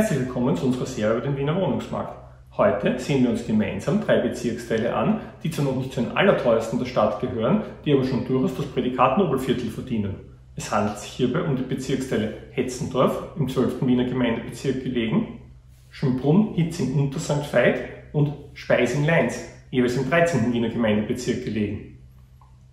Herzlich willkommen zu unserer Serie über den Wiener Wohnungsmarkt. Heute sehen wir uns gemeinsam drei Bezirksteile an, die zwar noch nicht zu den allerteuersten der Stadt gehören, die aber schon durchaus das Prädikat Nobelviertel verdienen. Es handelt sich hierbei um die Bezirksteile Hetzendorf im 12. Wiener Gemeindebezirk gelegen, Schönbrunn, Hitzing, Unter St. Veit und Speising-Leins, jeweils im 13. Wiener Gemeindebezirk gelegen.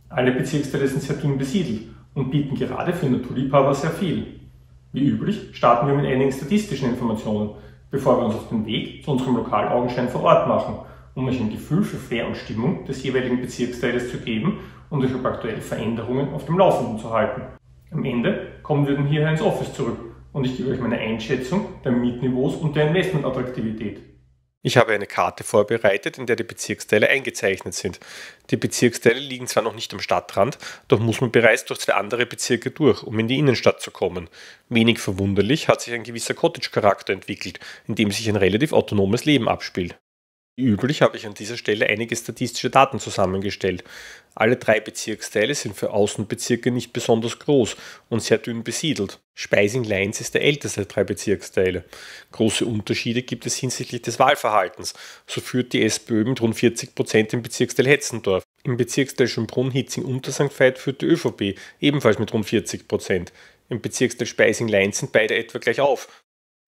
Alle Bezirksteile sind sehr dünn besiedelt und bieten gerade für Naturliebhaber sehr viel. Wie üblich starten wir mit einigen statistischen Informationen, bevor wir uns auf den Weg zu unserem Lokalaugenschein vor Ort machen, um euch ein Gefühl für Flair und Stimmung des jeweiligen Bezirksteiles zu geben und euch über aktuelle Veränderungen auf dem Laufenden zu halten. Am Ende kommen wir dann hierher ins Office zurück und ich gebe euch meine Einschätzung der Mietniveaus und der Investmentattraktivität. Ich habe eine Karte vorbereitet, in der die Bezirksteile eingezeichnet sind. Die Bezirksteile liegen zwar noch nicht am Stadtrand, doch muss man bereits durch zwei andere Bezirke durch, um in die Innenstadt zu kommen. Wenig verwunderlich hat sich ein gewisser Cottage-Charakter entwickelt, in dem sich ein relativ autonomes Leben abspielt. Wie üblich habe ich an dieser Stelle einige statistische Daten zusammengestellt. Alle drei Bezirksteile sind für Außenbezirke nicht besonders groß und sehr dünn besiedelt. Speising-Leins ist der älteste der drei Bezirksteile. Große Unterschiede gibt es hinsichtlich des Wahlverhaltens. So führt die SPÖ mit rund 40 Prozent im Bezirksteil Hetzendorf. Im Bezirksteil Schönbrunn-Hitzing-Untersankt Veit führt die ÖVP ebenfalls mit rund 40 Prozent. Im Bezirksteil Speising-Leins sind beide etwa gleich auf.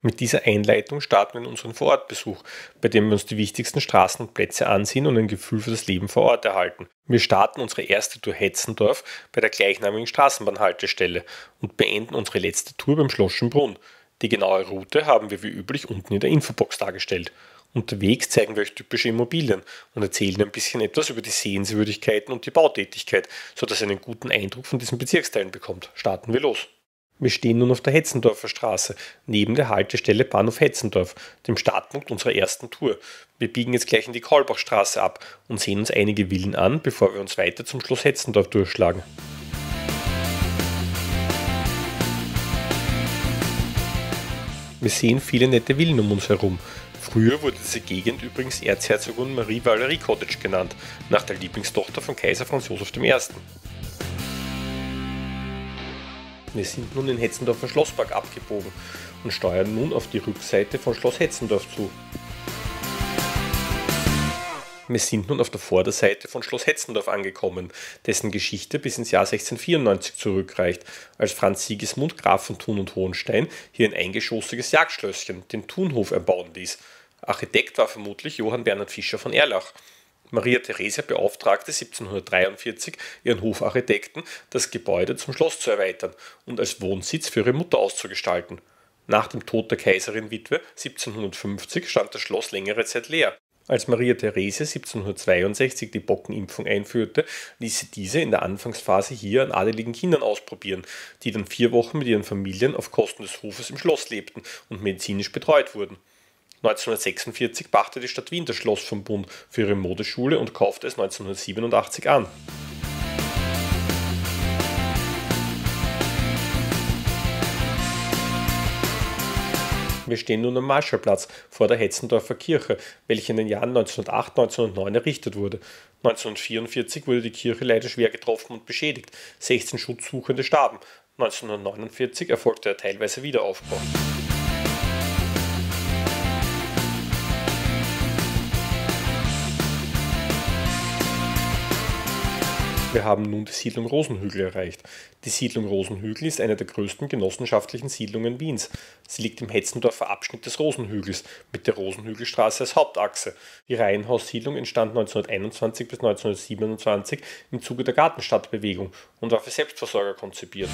Mit dieser Einleitung starten wir in unseren Vorortbesuch, bei dem wir uns die wichtigsten Straßen und Plätze ansehen und ein Gefühl für das Leben vor Ort erhalten. Wir starten unsere erste Tour Hetzendorf bei der gleichnamigen Straßenbahnhaltestelle und beenden unsere letzte Tour beim Schloss Schönbrunn. Die genaue Route haben wir wie üblich unten in der Infobox dargestellt. Unterwegs zeigen wir euch typische Immobilien und erzählen ein bisschen etwas über die Sehenswürdigkeiten und die Bautätigkeit, sodass ihr einen guten Eindruck von diesen Bezirksteilen bekommt. Starten wir los. Wir stehen nun auf der Hetzendorfer Straße, neben der Haltestelle Bahnhof Hetzendorf, dem Startpunkt unserer ersten Tour. Wir biegen jetzt gleich in die Kaulbachstraße ab und sehen uns einige Villen an, bevor wir uns weiter zum Schloss Hetzendorf durchschlagen. Wir sehen viele nette Villen um uns herum. Früher wurde diese Gegend übrigens Erzherzogin Marie Valerie Cottage genannt, nach der Lieblingstochter von Kaiser Franz Josef I. Wir sind nun in Hetzendorfer Schlosspark abgebogen und steuern nun auf die Rückseite von Schloss Hetzendorf zu. Wir sind nun auf der Vorderseite von Schloss Hetzendorf angekommen, dessen Geschichte bis ins Jahr 1694 zurückreicht, als Franz Sigismund Graf von Thun und Hohenstein hier ein eingeschossiges Jagdschlösschen, den Thunhof, erbauen ließ. Architekt war vermutlich Johann Bernhard Fischer von Erlach. Maria Theresia beauftragte 1743 ihren Hofarchitekten, das Gebäude zum Schloss zu erweitern und als Wohnsitz für ihre Mutter auszugestalten. Nach dem Tod der Kaiserin-Witwe 1750 stand das Schloss längere Zeit leer. Als Maria Therese 1762 die Bockenimpfung einführte, ließ sie diese in der Anfangsphase hier an adeligen Kindern ausprobieren, die dann vier Wochen mit ihren Familien auf Kosten des Hofes im Schloss lebten und medizinisch betreut wurden. 1946 pachte die Stadt Wien das Schloss vom Bund für ihre Modeschule und kaufte es 1987 an. Wir stehen nun am Marschallplatz vor der Hetzendorfer Kirche, welche in den Jahren 1908, 1909 errichtet wurde. 1944 wurde die Kirche leider schwer getroffen und beschädigt. 16 Schutzsuchende starben. 1949 erfolgte der teilweise Wiederaufbau. Wir haben nun die Siedlung Rosenhügel erreicht. Die Siedlung Rosenhügel ist eine der größten genossenschaftlichen Siedlungen Wiens. Sie liegt im Hetzendorfer Abschnitt des Rosenhügels mit der Rosenhügelstraße als Hauptachse. Die Reihenhaussiedlung entstand 1921 bis 1927 im Zuge der Gartenstadtbewegung und war für Selbstversorger konzipiert.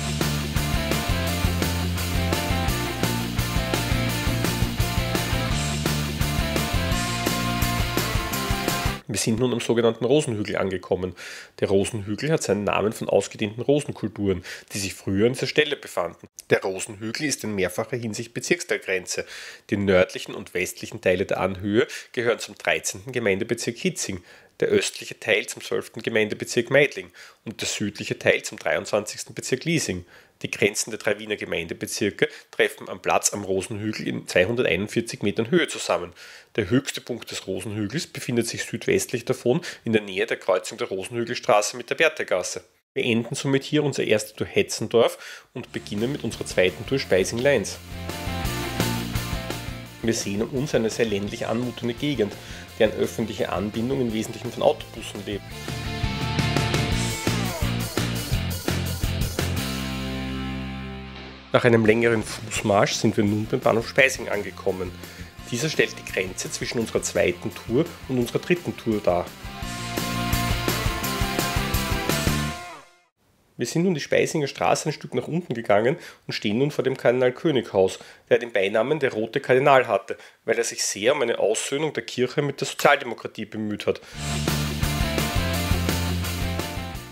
Wir sind nun am sogenannten Rosenhügel angekommen. Der Rosenhügel hat seinen Namen von ausgedehnten Rosenkulturen, die sich früher an dieser Stelle befanden. Der Rosenhügel ist in mehrfacher Hinsicht Bezirksteilgrenze. Die nördlichen und westlichen Teile der Anhöhe gehören zum 13. Gemeindebezirk Hitzing, der östliche Teil zum 12. Gemeindebezirk Meidling und der südliche Teil zum 23. Bezirk Liesing. Die Grenzen der drei Wiener Gemeindebezirke treffen am Platz am Rosenhügel in 241 Metern Höhe zusammen. Der höchste Punkt des Rosenhügels befindet sich südwestlich davon in der Nähe der Kreuzung der Rosenhügelstraße mit der Berthegasse. Wir enden somit hier unser erste Tour Hetzendorf und beginnen mit unserer zweiten Tour Speising-Leins. Wir sehen um uns eine sehr ländlich anmutende Gegend, deren öffentliche Anbindung im Wesentlichen von Autobussen lebt. Nach einem längeren Fußmarsch sind wir nun beim Bahnhof Speising angekommen. Dieser stellt die Grenze zwischen unserer zweiten Tour und unserer dritten Tour dar. Wir sind nun die Speisinger Straße ein Stück nach unten gegangen und stehen nun vor dem Kardinal Könighaus, der den Beinamen der Rote Kardinal hatte, weil er sich sehr um eine Aussöhnung der Kirche mit der Sozialdemokratie bemüht hat.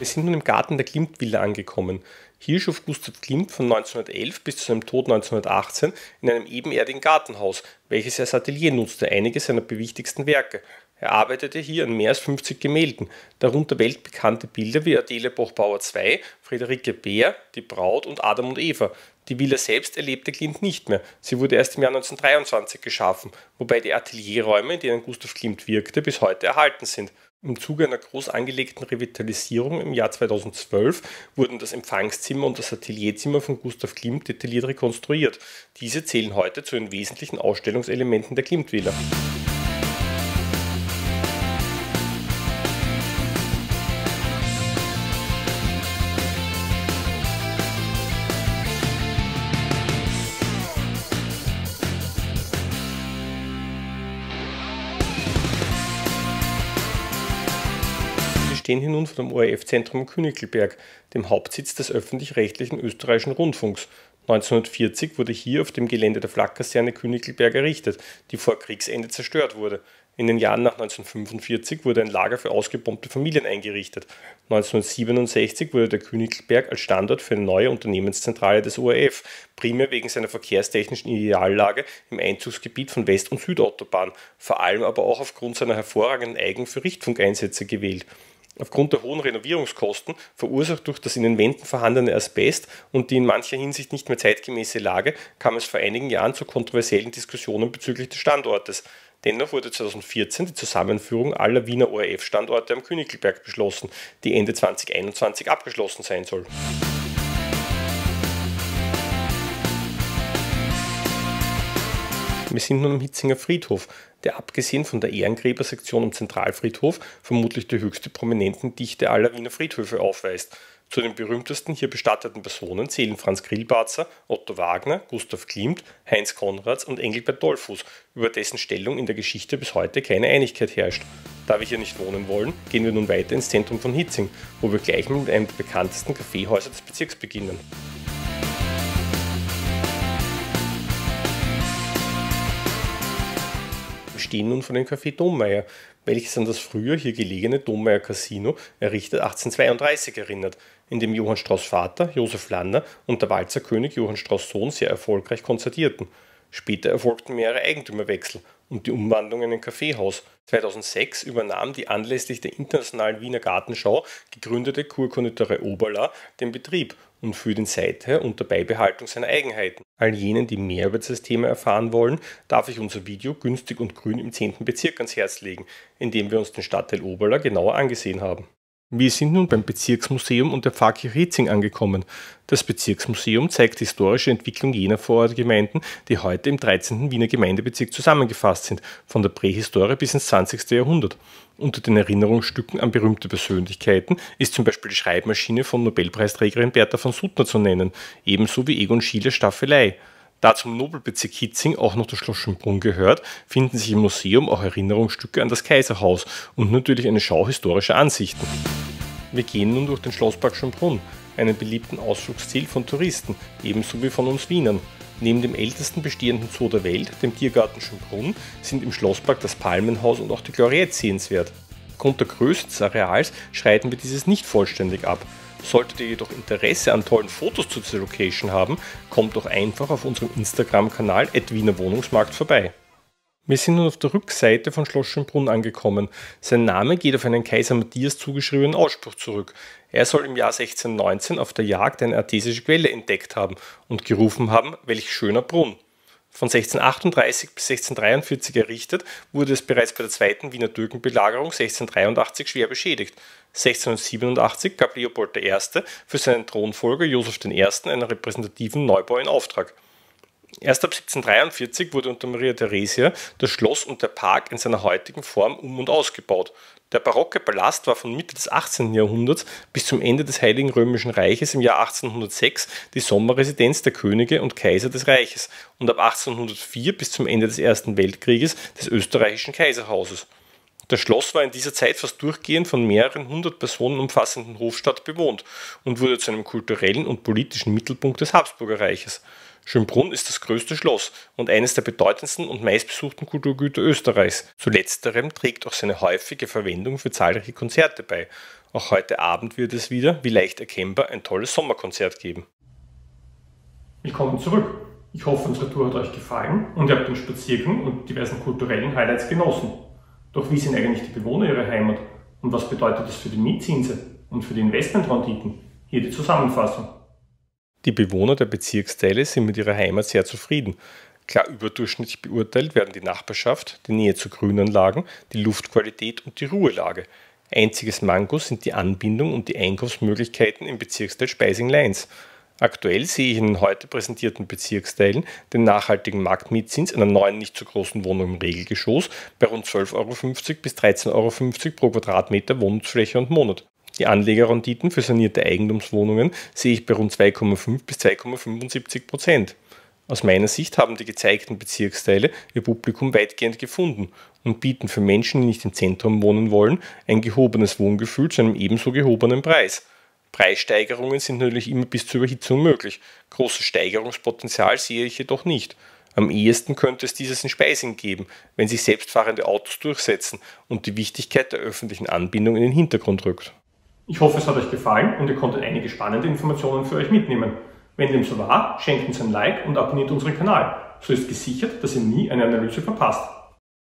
Wir sind nun im Garten der Klimtvilla angekommen. Hier schuf Gustav Klimt von 1911 bis zu seinem Tod 1918 in einem ebenerdigen Gartenhaus, welches er als Atelier nutzte, einige seiner wichtigsten Werke. Er arbeitete hier an mehr als 50 Gemälden, darunter weltbekannte Bilder wie Adele Bochbauer II, Friederike Beer, Die Braut und Adam und Eva. Die Villa selbst erlebte Klimt nicht mehr. Sie wurde erst im Jahr 1923 geschaffen, wobei die Atelierräume, in denen Gustav Klimt wirkte, bis heute erhalten sind. Im Zuge einer groß angelegten Revitalisierung im Jahr 2012 wurden das Empfangszimmer und das Atelierzimmer von Gustav Klimt detailliert rekonstruiert. Diese zählen heute zu den wesentlichen Ausstellungselementen der Klimt-Villa. Stehen hier nun vor dem ORF-Zentrum Königlberg, dem Hauptsitz des öffentlich-rechtlichen österreichischen Rundfunks. 1940 wurde hier auf dem Gelände der Flakkaserne Königlberg errichtet, die vor Kriegsende zerstört wurde. In den Jahren nach 1945 wurde ein Lager für ausgebombte Familien eingerichtet. 1967 wurde der Königlberg als Standort für eine neue Unternehmenszentrale des ORF, primär wegen seiner verkehrstechnischen Ideallage im Einzugsgebiet von West- und Südautobahn, vor allem aber auch aufgrund seiner hervorragenden Eigen- für Richtfunkeinsätze gewählt. Aufgrund der hohen Renovierungskosten, verursacht durch das in den Wänden vorhandene Asbest und die in mancher Hinsicht nicht mehr zeitgemäße Lage, kam es vor einigen Jahren zu kontroversiellen Diskussionen bezüglich des Standortes. Dennoch wurde 2014 die Zusammenführung aller Wiener ORF-Standorte am Königlberg beschlossen, die Ende 2021 abgeschlossen sein soll. Wir sind nun am Hitzinger Friedhof, der abgesehen von der Ehrengräbersektion am Zentralfriedhof vermutlich die höchste Prominentendichte aller Wiener Friedhöfe aufweist. Zu den berühmtesten hier bestatteten Personen zählen Franz Grillparzer, Otto Wagner, Gustav Klimt, Heinz Konrads und Engelbert Dollfuß, über dessen Stellung in der Geschichte bis heute keine Einigkeit herrscht. Da wir hier nicht wohnen wollen, gehen wir nun weiter ins Zentrum von Hitzing, wo wir gleich mit einem der bekanntesten Kaffeehäuser des Bezirks beginnen. Stehen nun vor dem Café Dommeier, welches an das früher hier gelegene Dommeier Casino, errichtet 1832, erinnert, in dem Johann Strauss Vater, Josef Lanner und der Walzerkönig Johann Strauss Sohn sehr erfolgreich konzertierten. Später erfolgten mehrere Eigentümerwechsel und die Umwandlung in ein Kaffeehaus. 2006 übernahm die anlässlich der Internationalen Wiener Gartenschau gegründete Kurkonditorei Oberla den Betrieb und führt ihn seither unter Beibehaltung seiner Eigenheiten. All jenen, die mehr über dieses Thema erfahren wollen, darf ich unser Video Günstig und Grün im 10. Bezirk ans Herz legen, in dem wir uns den Stadtteil Oberla genauer angesehen haben. Wir sind nun beim Bezirksmuseum und der Pfarrkirche Ritzing angekommen. Das Bezirksmuseum zeigt die historische Entwicklung jener Vorortgemeinden, die heute im 13. Wiener Gemeindebezirk zusammengefasst sind, von der Prähistorie bis ins 20. Jahrhundert. Unter den Erinnerungsstücken an berühmte Persönlichkeiten ist zum Beispiel die Schreibmaschine von Nobelpreisträgerin Bertha von Suttner zu nennen, ebenso wie Egon Schieles Staffelei. Da zum Nobelbezirk Hitzing auch noch das Schloss Schönbrunn gehört, finden sich im Museum auch Erinnerungsstücke an das Kaiserhaus und natürlich eine Schau historischer Ansichten. Wir gehen nun durch den Schlosspark Schönbrunn, einen beliebten Ausflugsziel von Touristen, ebenso wie von uns Wienern. Neben dem ältesten bestehenden Zoo der Welt, dem Tiergarten Schönbrunn, sind im Schlosspark das Palmenhaus und auch die Gloriette sehenswert. Aufgrund der Größe des Areals schreiten wir dieses nicht vollständig ab. Solltet ihr jedoch Interesse an tollen Fotos zu dieser Location haben, kommt doch einfach auf unserem Instagram-Kanal Wiener Wohnungsmarkt vorbei. Wir sind nun auf der Rückseite von Schloss Schönbrunn angekommen. Sein Name geht auf einen Kaiser Matthias zugeschriebenen Ausspruch zurück. Er soll im Jahr 1619 auf der Jagd eine artesische Quelle entdeckt haben und gerufen haben, welch schöner Brunn. Von 1638 bis 1643 errichtet, wurde es bereits bei der zweiten Wiener Türkenbelagerung 1683 schwer beschädigt. 1687 gab Leopold I. für seinen Thronfolger Joseph I. einen repräsentativen Neubau in Auftrag. Erst ab 1743 wurde unter Maria Theresia das Schloss und der Park in seiner heutigen Form um- und ausgebaut. Der barocke Palast war von Mitte des 18. Jahrhunderts bis zum Ende des Heiligen Römischen Reiches im Jahr 1806 die Sommerresidenz der Könige und Kaiser des Reiches und ab 1804 bis zum Ende des Ersten Weltkrieges des österreichischen Kaiserhauses. Das Schloss war in dieser Zeit fast durchgehend von mehreren hundert Personen umfassenden Hofstaat bewohnt und wurde zu einem kulturellen und politischen Mittelpunkt des Habsburgerreiches. Schönbrunn ist das größte Schloss und eines der bedeutendsten und meistbesuchten Kulturgüter Österreichs. Zu letzterem trägt auch seine häufige Verwendung für zahlreiche Konzerte bei. Auch heute Abend wird es wieder, wie leicht erkennbar, ein tolles Sommerkonzert geben. Willkommen zurück. Ich hoffe, unsere Tour hat euch gefallen und ihr habt den Spaziergang und diversen kulturellen Highlights genossen. Doch wie sind eigentlich die Bewohner ihrer Heimat und was bedeutet das für die Mietzinse und für die Investmentrenditen? Hier die Zusammenfassung. Die Bewohner der Bezirksteile sind mit ihrer Heimat sehr zufrieden. Klar überdurchschnittlich beurteilt werden die Nachbarschaft, die Nähe zu Grünanlagen, die Luftqualität und die Ruhelage. Einziges Mango sind die Anbindung und die Einkaufsmöglichkeiten im Bezirksteil Speising-Leins. Aktuell sehe ich in den heute präsentierten Bezirksteilen den nachhaltigen Marktmietzins einer neuen nicht zu großen Wohnung im Regelgeschoss bei rund 12,50 Euro bis 13,50 Euro pro Quadratmeter Wohnungsfläche und Monat. Die Anlegerrenditen für sanierte Eigentumswohnungen sehe ich bei rund 2,5 bis 2,75 Prozent. Aus meiner Sicht haben die gezeigten Bezirksteile ihr Publikum weitgehend gefunden und bieten für Menschen, die nicht im Zentrum wohnen wollen, ein gehobenes Wohngefühl zu einem ebenso gehobenen Preis. Preissteigerungen sind natürlich immer bis zur Überhitzung möglich. Großes Steigerungspotenzial sehe ich jedoch nicht. Am ehesten könnte es dieses in Speising geben, wenn sich selbstfahrende Autos durchsetzen und die Wichtigkeit der öffentlichen Anbindung in den Hintergrund rückt. Ich hoffe, es hat euch gefallen und ihr konntet einige spannende Informationen für euch mitnehmen. Wenn dem so war, schenkt uns ein Like und abonniert unseren Kanal. So ist gesichert, dass ihr nie eine Analyse verpasst.